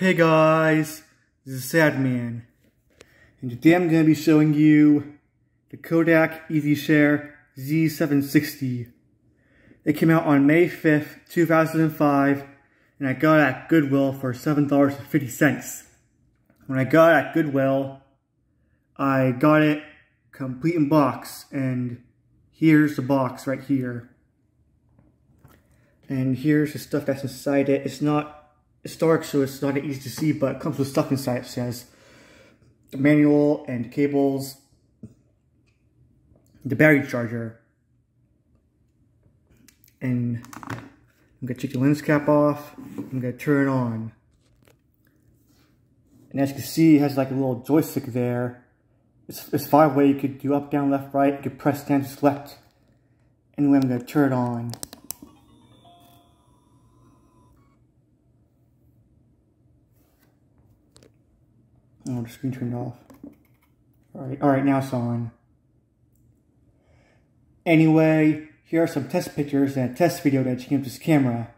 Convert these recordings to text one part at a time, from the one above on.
Hey guys, this is Sad Man, and today I'm going to be showing you the Kodak EasyShare Z760. It came out on May 5th, 2005, and I got it at Goodwill for $7.50. When I got it at Goodwill, I got it complete in box, and here's the box right here. And here's the stuff that's inside it. It's not it's dark, so it's not easy to see, but it comes with stuff inside. It says manual and cables, the battery charger, and I'm gonna take the lens cap off. I'm gonna turn it on. And as you can see, it has like a little joystick there. It's, it's five way. You could do up, down, left, right. You could press down to select. Anyway, I'm gonna turn it on. Oh, the screen turned off. Alright, alright, now it's on. Anyway, here are some test pictures and a test video that you can this camera.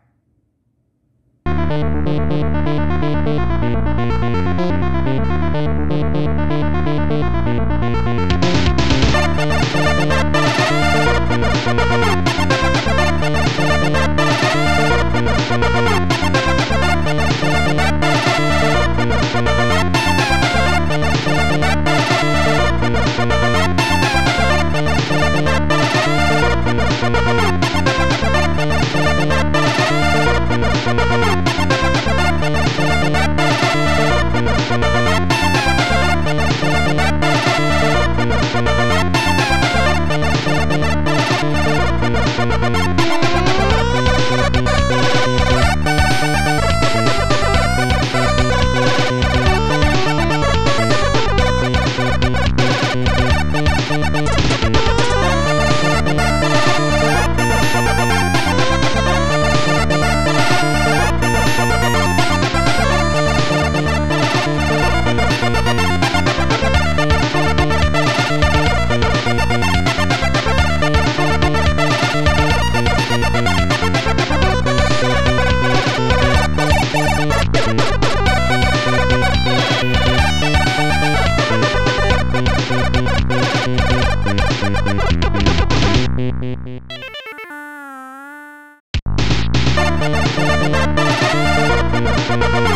We'll be right.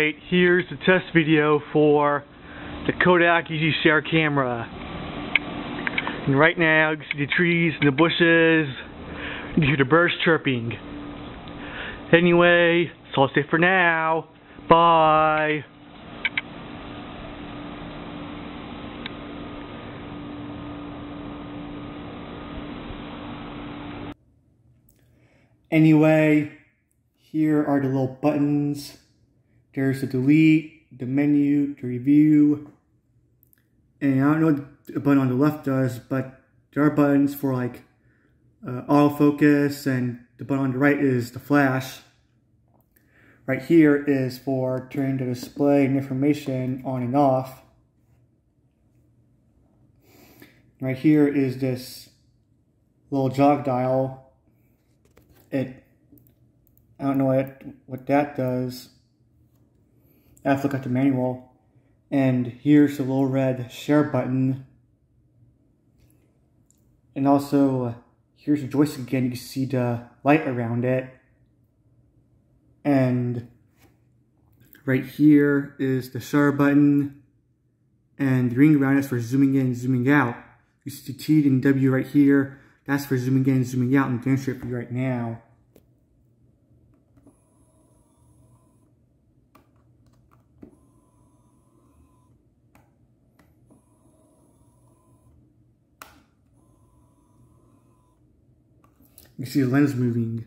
Alright, here's the test video for the Kodak EasyShare camera. And right now, you see the trees and the bushes, you hear the birds chirping. Anyway, that's all I'll say for now. Bye. Anyway, here are the little buttons. There's the delete, the menu, the review. And I don't know what the button on the left does, but there are buttons for like uh, autofocus and the button on the right is the flash. Right here is for turning the display and information on and off. Right here is this little jog dial. It, I don't know what, what that does. I have to look at the manual. And here's the little red share button. And also, here's the joystick again. You can see the light around it. And right here is the shutter button. And the ring around is for zooming in and zooming out. You see the T and W right here. That's for zooming in and zooming out. I'm demonstrating for you right now. You see the lens moving.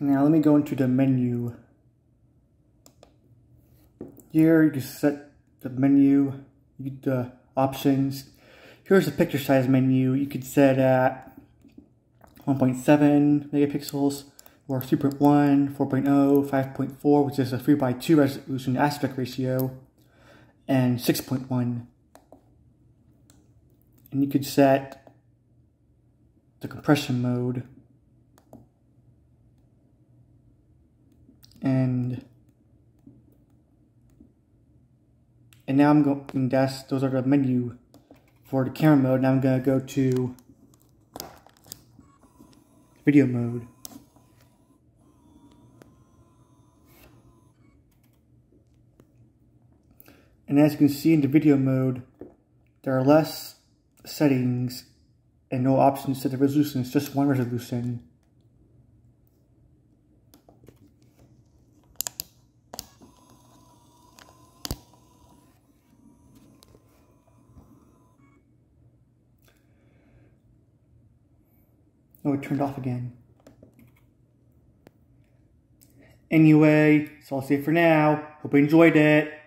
Now let me go into the menu. Here you can set the menu, the options. Here's the picture size menu. You could set at 1.7 megapixels or 3.1, 4.0, 5.4, which is a 3 by 2 resolution aspect ratio, and 6.1. And you could set the compression mode. And and now I'm going that's those are the menu for the camera mode. Now I'm gonna go to video mode. And as you can see in the video mode, there are less settings and no options to the resolution. It's just one resolution. Oh, it turned off again. Anyway, so I'll see say for now. Hope you enjoyed it.